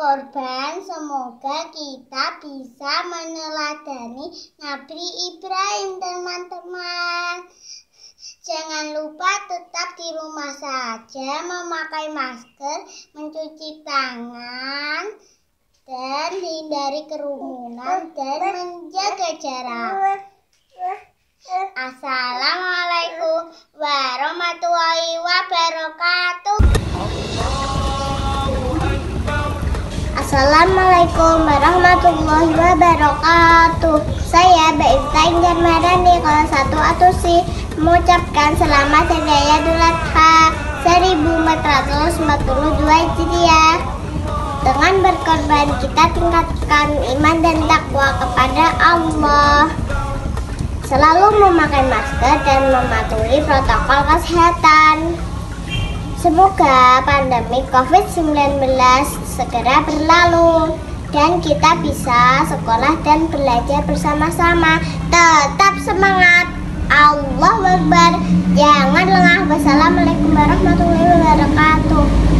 Berkorban, semoga kita bisa meneladani Nabi Ibrahim, teman-teman. Jangan lupa tetap di rumah saja, memakai masker, mencuci tangan, dan hindari kerumunan dan menjaga jarak. Assalamualaikum warahmatullahi wabarakatuh. Assalamualaikum warahmatullahi wabarakatuh. Saya Baita Injar Marani kelas 1 Atusi mengucapkan selamat Hari Raya Idul Adha 1442 Hijriah. Dengan berkorban kita tingkatkan iman dan takwa kepada Allah. Selalu memakai masker dan mematuhi protokol kesehatan. Semoga pandemi COVID-19 segera berlalu dan kita bisa sekolah dan belajar bersama-sama. Tetap semangat. Allah Akbar. Jangan lengah. Wassalamualaikum warahmatullahi wabarakatuh.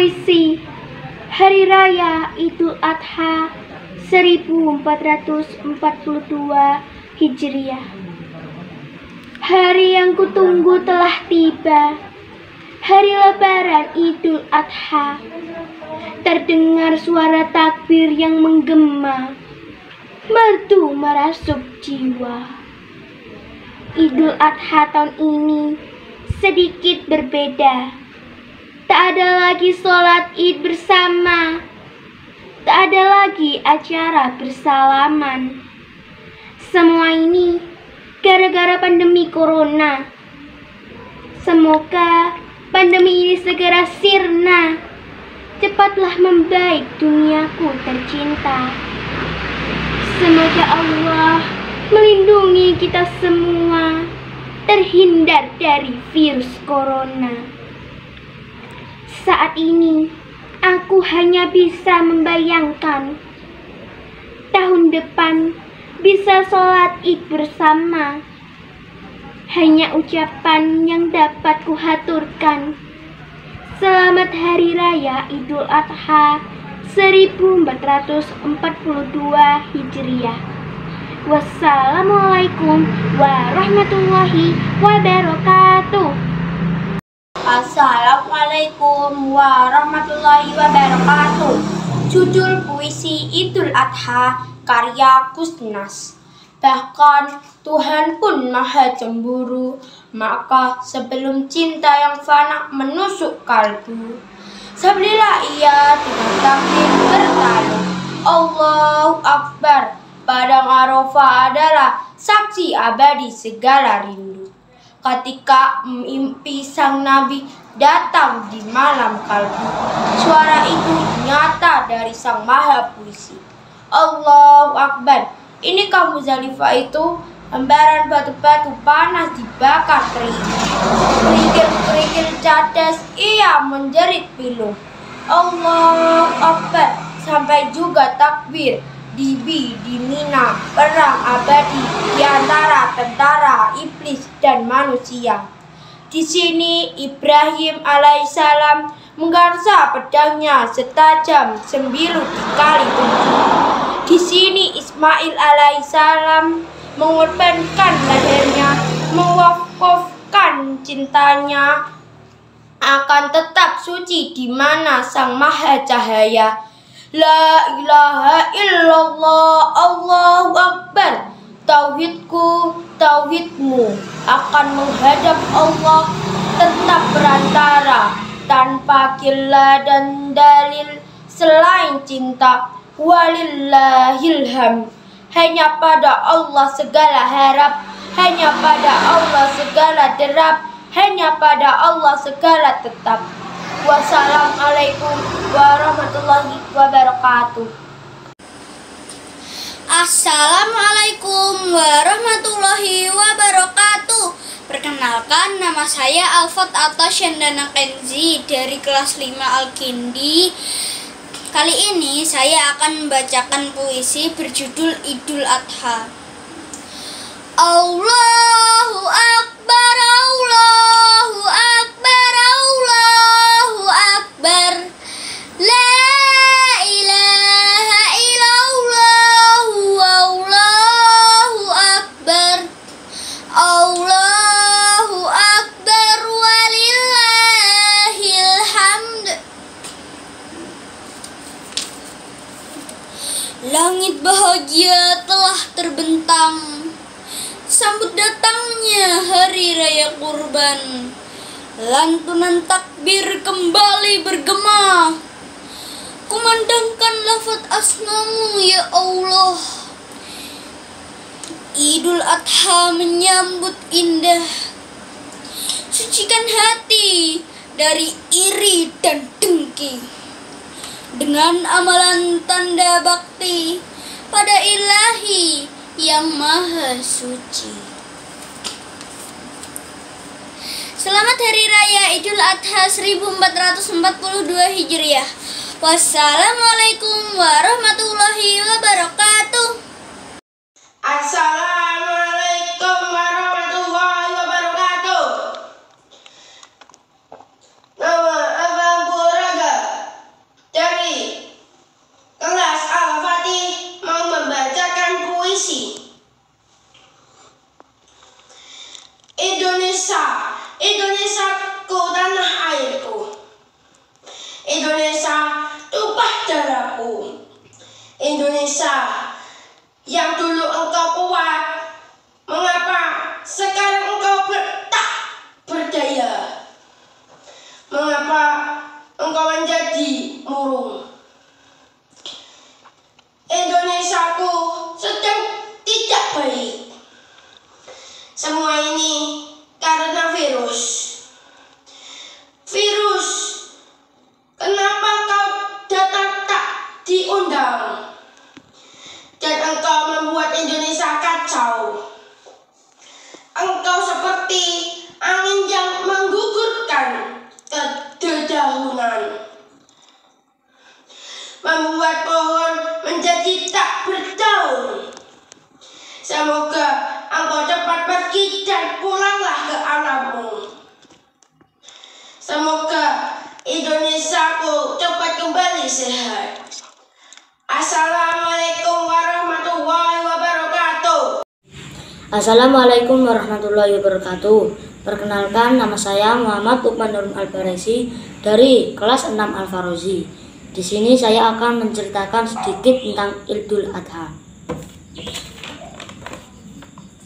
Puisi Hari Raya Idul Adha 1442 Hijriah. Hari yang kutunggu telah tiba. Hari Lebaran Idul Adha. Terdengar suara takbir yang menggema. Merdu merasuk jiwa. Idul Adha tahun ini sedikit berbeda. Tak ada lagi sholat id bersama. Tak ada lagi acara bersalaman. Semua ini gara-gara pandemi corona. Semoga pandemi ini segera sirna. Cepatlah membaik duniaku tercinta. Semoga Allah melindungi kita semua terhindar dari virus corona. Saat ini, aku hanya bisa membayangkan tahun depan bisa sholat id bersama. Hanya ucapan yang dapat kuhaturkan. Selamat Hari Raya Idul Adha 1442 Hijriah. Wassalamualaikum warahmatullahi wabarakatuh. Assalamualaikum warahmatullahi wabarakatuh. Judul puisi Idul Adha karya Kusnas. Bahkan Tuhan pun maha cemburu, maka sebelum cinta yang fana menusuk kalbu, Sablilah ia dengan takbir bertalu. Allahu Akbar. Padang Arafah adalah saksi abadi segala rindu. Ketika mimpi sang Nabi datang di malam kalbu, suara itu nyata dari sang maha puisi. Allahu Akbar. Inikah Muzalifah itu? Lembaran batu-batu panas dibakar terik. Kerikil-kerikil cadas ia menjerit pilu. Allahu Akbar sampai juga takbir Dibi di Mina perang abadi di antara tentara iblis dan manusia. Di sini Ibrahim alaihissalam menggarsa pedangnya setajam sembilu dikali tujuh. Di sini Ismail alaihissalam mengorbankan lehernya, mewakafkan cintanya akan tetap suci di mana Sang Maha Cahaya. La ilaha illallah Allahu Akbar. Tauhidku, tauhidmu akan menghadap Allah tetap berantara tanpa killa dan dalil selain cinta. Walillahilham hanya pada Allah segala harap hanya pada Allah segala derap hanya pada Allah segala tetap wassalamualaikum warahmatullahi wabarakatuh. Assalamualaikum warahmatullahi wabarakatuh. Perkenalkan nama saya Alfat atau Shendana Kenzi dari kelas 5 Al-Kindi. Kali ini saya akan membacakan puisi berjudul Idul Adha. Allahu Akbar Allahu Akbar Akbar. La ilaha illallah Allahu Akbar. Allahu Akbar walillahil hamd. Langit bahagia telah terbentang. Sambut datangnya hari raya kurban Lantunan takbir kembali bergema. Kumandangkan lafaz asmamu ya Allah. Idul Adha menyambut indah. Sucikan hati dari iri dan dengki. Dengan amalan tanda bakti pada ilahi yang maha suci. Selamat Hari Raya Idul Adha 1442 Hijriah. Wassalamualaikum warahmatullahi wabarakatuh. Assalamualaikum warahmatullahi wabarakatuh. Nama Abang Puraga dari kelas Al-Fatih mau membacakan puisi. Indonesia, Indonesia ku tanah airku. Indonesia tumpah darahku. Indonesia yang dulu engkau kuat, mengapa sekarang engkau ber- tak berdaya? Mengapa engkau menjadi murung? Indonesiaku sedang tidak baik. Semua ini karena virus. Virus, kenapa kau datang tak diundang? dan engkau membuat Indonesia kacau. Engkau seperti angin yang menggugurkan kededaunan. Membuat pohon menjadi tak berdaun. Semoga engkau cepat pergi dan pulanglah ke alammu. Semoga Indonesiaku cepat kembali sehat. Assalamualaikum warahmatullahi wabarakatuh. Assalamualaikum warahmatullahi wabarakatuh. Perkenalkan nama saya Muhammad Lukman Nurul Albaresi dari kelas 6 Al Farozi. Di sini saya akan menceritakan sedikit tentang Idul Adha.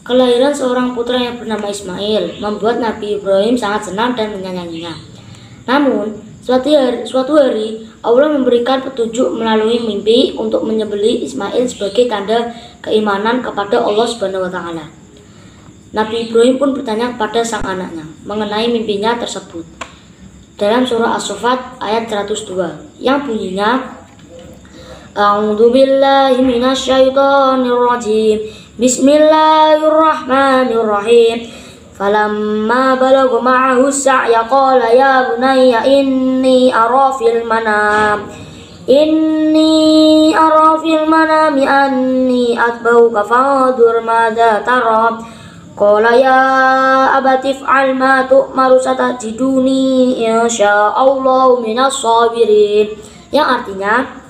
Kelahiran seorang putra yang bernama Ismail membuat Nabi Ibrahim sangat senang dan menyayanginya. Namun, suatu hari, suatu hari Allah memberikan petunjuk melalui mimpi untuk menyembelih Ismail sebagai tanda keimanan kepada Allah Subhanahu wa taala. Nabi Ibrahim pun bertanya kepada sang anaknya mengenai mimpinya tersebut. Dalam surah As-Saffat ayat 102 yang bunyinya A'udzu billahi minasyaitonir rajim. Bismillahirrahmanirrahim. Falamma balagha ma'ahu sa'ya qala ya bunayya inni ara fil manam Inni ara fil manami anni atbauka fandur madza tara Qala ya abati fa'al ma tu'maru satajiduni insyaallah minas sabirin yang artinya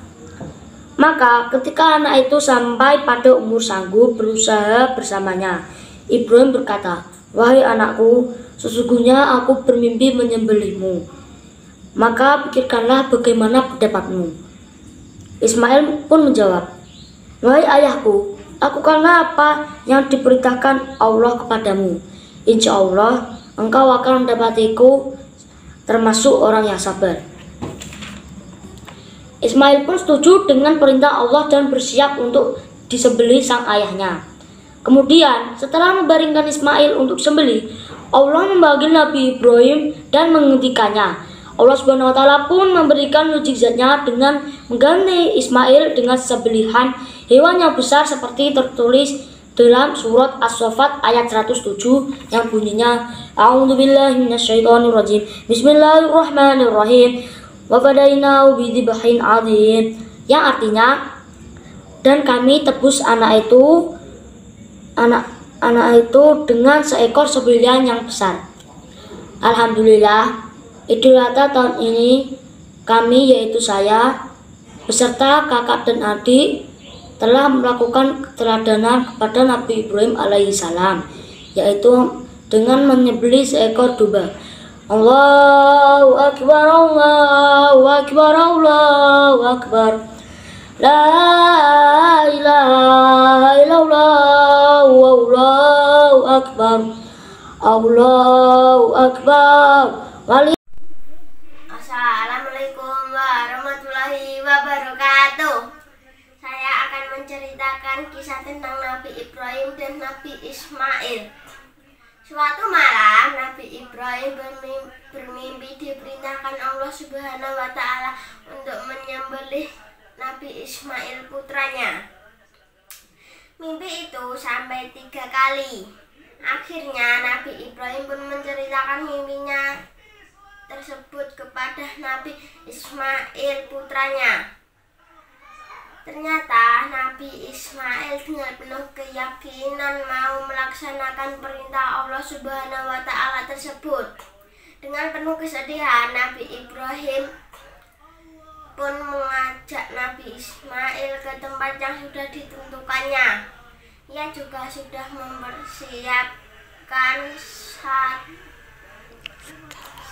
maka ketika anak itu sampai pada umur sanggup berusaha bersamanya, Ibrahim berkata, Wahai anakku, sesungguhnya aku bermimpi menyembelihmu. Maka pikirkanlah bagaimana pendapatmu. Ismail pun menjawab, Wahai ayahku, lakukanlah apa yang diperintahkan Allah kepadamu. Insya Allah, engkau akan mendapatiku termasuk orang yang sabar. Ismail pun setuju dengan perintah Allah dan bersiap untuk disembelih sang ayahnya. Kemudian, setelah membaringkan Ismail untuk sembelih, Allah memanggil Nabi Ibrahim dan menghentikannya. Allah taala pun memberikan mujizatnya dengan mengganti Ismail dengan sembelihan hewan yang besar seperti tertulis dalam surat As-Saffat ayat 107 yang bunyinya A'udzubillahi minasyaitonirrajim. Bismillahirrahmanirrahim. Wa bidzibhin adzim yang artinya dan kami tebus anak itu anak anak itu dengan seekor sembelihan yang besar. Alhamdulillah Idul Adha tahun ini kami yaitu saya beserta kakak dan adik telah melakukan keteladanan kepada Nabi Ibrahim alaihissalam yaitu dengan menyembelih seekor domba. Allahu akbar Allahu akbar Allahu akbar La ilaha illallah Allahu akbar Allahu akbar Wali Assalamualaikum warahmatullahi wabarakatuh. Saya akan menceritakan kisah tentang Nabi Ibrahim dan Nabi Ismail. Suatu malam Nabi Ibrahim bermim- bermimpi diperintahkan Allah Subhanahu wa taala untuk menyembelih Nabi Ismail putranya. Mimpi itu tiga kali. Akhirnya Nabi Ibrahim pun menceritakan mimpinya tersebut kepada Nabi Ismail putranya. Ternyata Nabi Ismail dengan penuh keyakinan mau melaksanakan perintah Allah Subhanahu wa taala tersebut. Dengan penuh kesedihan Nabi Ibrahim pun mengajak Nabi Ismail ke tempat yang sudah ditentukannya. Ia juga sudah mempersiapkan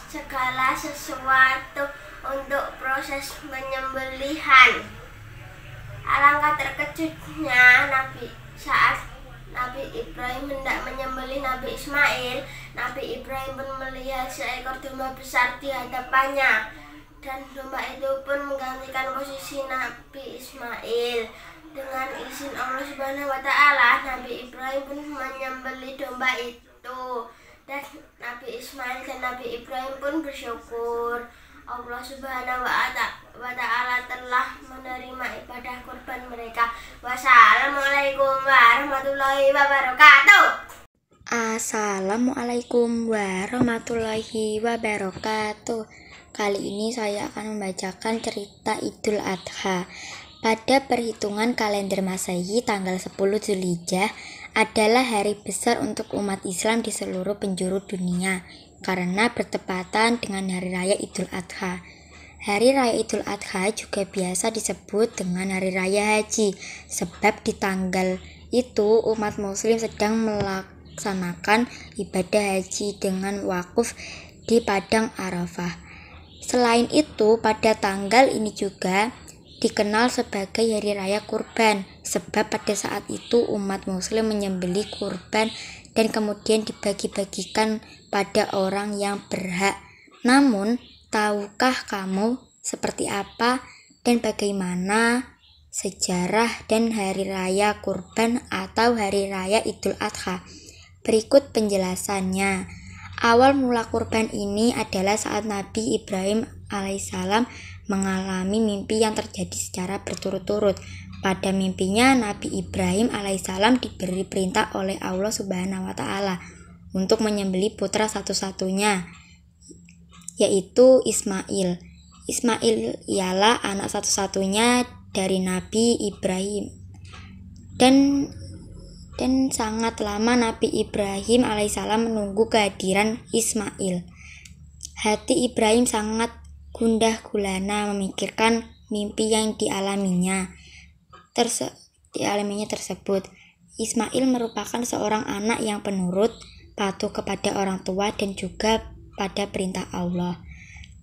segala sesuatu untuk proses penyembelihan. Alangkah terkejutnya Nabi saat Nabi Ibrahim hendak menyembelih Nabi Ismail. Nabi Ibrahim pun melihat seekor domba besar di hadapannya dan domba itu pun menggantikan posisi Nabi Ismail. Dengan izin Allah Subhanahu wa taala, Nabi Ibrahim pun menyembelih domba itu. Dan Nabi Ismail dan Nabi Ibrahim pun bersyukur. Allah Subhanahu wa ta- wa taala telah menerima ibadah kurban mereka. Wassalamualaikum warahmatullahi wabarakatuh. Assalamualaikum warahmatullahi wabarakatuh. Kali ini saya akan membacakan cerita Idul Adha. Pada perhitungan kalender Masehi tanggal 10 Zulhijjah adalah hari besar untuk umat Islam di seluruh penjuru dunia karena bertepatan dengan hari raya Idul Adha. Hari raya Idul Adha juga biasa disebut dengan hari raya haji sebab di tanggal itu umat muslim sedang melaksanakan ibadah haji dengan wakuf di padang Arafah. Selain itu, pada tanggal ini juga dikenal sebagai hari raya kurban sebab pada saat itu umat muslim menyembelih kurban dan kemudian dibagi-bagikan pada orang yang berhak. Namun, tahukah kamu seperti apa dan bagaimana sejarah dan hari raya kurban atau hari raya Idul Adha? Berikut penjelasannya. Awal mula kurban ini adalah saat Nabi Ibrahim alaihissalam mengalami mimpi yang terjadi secara berturut-turut. Pada mimpinya Nabi Ibrahim alaihissalam diberi perintah oleh Allah Subhanahu wa taala untuk menyembelih putra satu-satunya yaitu Ismail. Ismail ialah anak satu-satunya dari Nabi Ibrahim. Dan dan sangat lama Nabi Ibrahim alaihissalam menunggu kehadiran Ismail. Hati Ibrahim sangat gundah gulana memikirkan mimpi yang dialaminya. Terse dialaminya tersebut. Ismail merupakan seorang anak yang penurut, patuh kepada orang tua dan juga pada perintah Allah.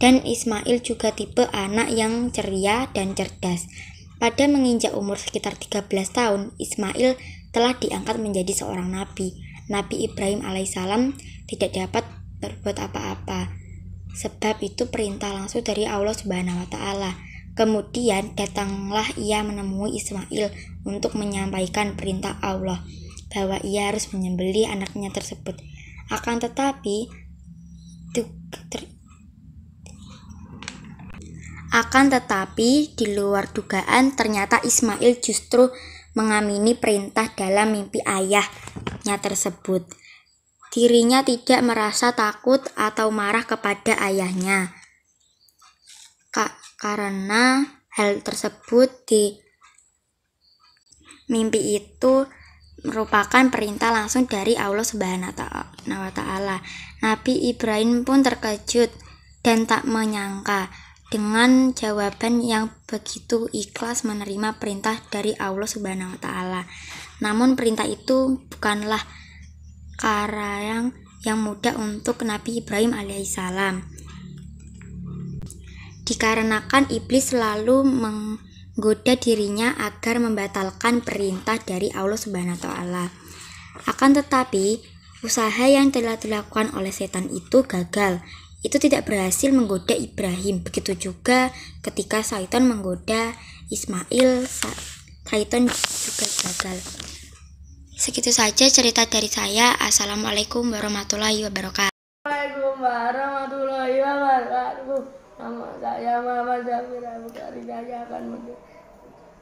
Dan Ismail juga tipe anak yang ceria dan cerdas. Pada menginjak umur sekitar 13 tahun, Ismail telah diangkat menjadi seorang nabi. Nabi Ibrahim alaihissalam tidak dapat berbuat apa-apa. Sebab itu perintah langsung dari Allah Subhanahu wa taala. Kemudian datanglah ia menemui Ismail untuk menyampaikan perintah Allah bahwa ia harus menyembelih anaknya tersebut. Akan tetapi akan tetapi di luar dugaan ternyata Ismail justru mengamini perintah dalam mimpi ayahnya tersebut. Dirinya tidak merasa takut atau marah kepada ayahnya. Ka karena hal tersebut di mimpi itu merupakan perintah langsung dari Allah Subhanahu wa taala. Nabi Ibrahim pun terkejut dan tak menyangka dengan jawaban yang begitu ikhlas menerima perintah dari Allah Subhanahu wa taala. Namun perintah itu bukanlah cara yang mudah untuk Nabi Ibrahim alaihissalam. Dikarenakan iblis selalu menggoda dirinya agar membatalkan perintah dari Allah Subhanahu wa taala. Akan tetapi, usaha yang telah dilakukan oleh setan itu gagal itu tidak berhasil menggoda Ibrahim. Begitu juga ketika Saiton menggoda Ismail, Saiton juga gagal. Segitu saja cerita dari saya. Assalamualaikum warahmatullahi wabarakatuh. Assalamualaikum warahmatullahi wabarakatuh. Nama saya Muhammad Zafira akan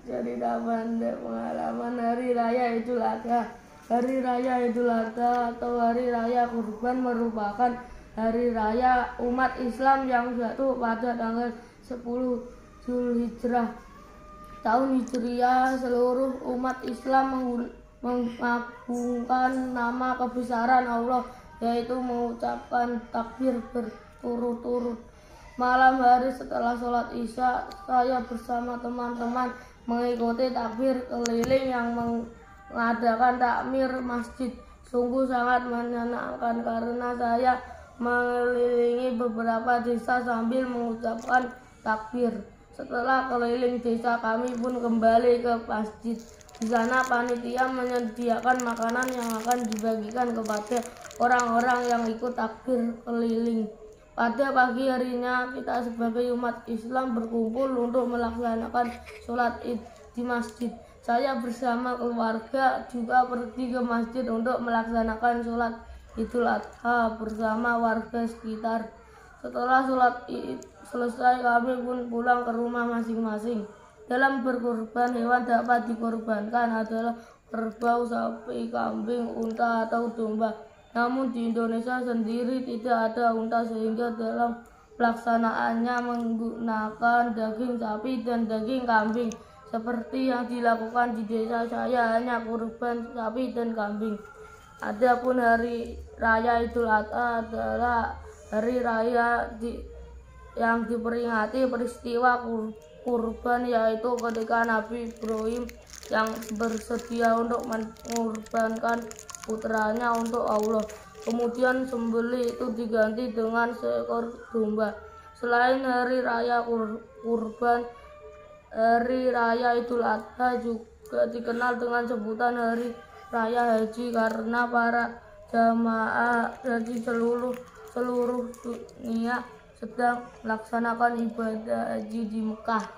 cerita pendek pengalaman hari raya Idul Adha. Hari Raya Idul Adha atau Hari Raya Kurban merupakan hari raya umat Islam yang jatuh pada tanggal 10 Zulhijrah tahun Hijriah seluruh umat Islam mengagungkan nama kebesaran Allah yaitu mengucapkan takbir berturut-turut malam hari setelah sholat isya saya bersama teman-teman mengikuti takbir keliling yang mengadakan takmir masjid sungguh sangat menyenangkan karena saya mengelilingi beberapa desa sambil mengucapkan takbir setelah keliling desa kami pun kembali ke masjid. Di sana panitia menyediakan makanan yang akan dibagikan kepada orang-orang yang ikut takbir keliling. Pada pagi harinya kita sebagai umat Islam berkumpul untuk melaksanakan sholat id di masjid. Saya bersama keluarga juga pergi ke masjid untuk melaksanakan sholat idul adha bersama warga sekitar. Setelah sholat id selesai kami pun pulang ke rumah masing-masing. Dalam berkorban hewan dapat dikorbankan adalah kerbau, sapi, kambing, unta atau domba. Namun di Indonesia sendiri tidak ada unta sehingga dalam pelaksanaannya menggunakan daging sapi dan daging kambing. Seperti yang dilakukan di desa saya hanya kurban sapi dan kambing. Adapun hari raya Idul Adha adalah hari raya di yang diperingati peristiwa kur- kurban yaitu ketika Nabi Ibrahim yang bersedia untuk mengorbankan putranya untuk Allah. Kemudian sembelih itu diganti dengan seekor domba. Selain hari raya kur- kurban, hari raya Idul Adha juga dikenal dengan sebutan hari raya haji karena para jamaah dari seluruh seluruh dunia sedang melaksanakan ibadah haji di Mekah.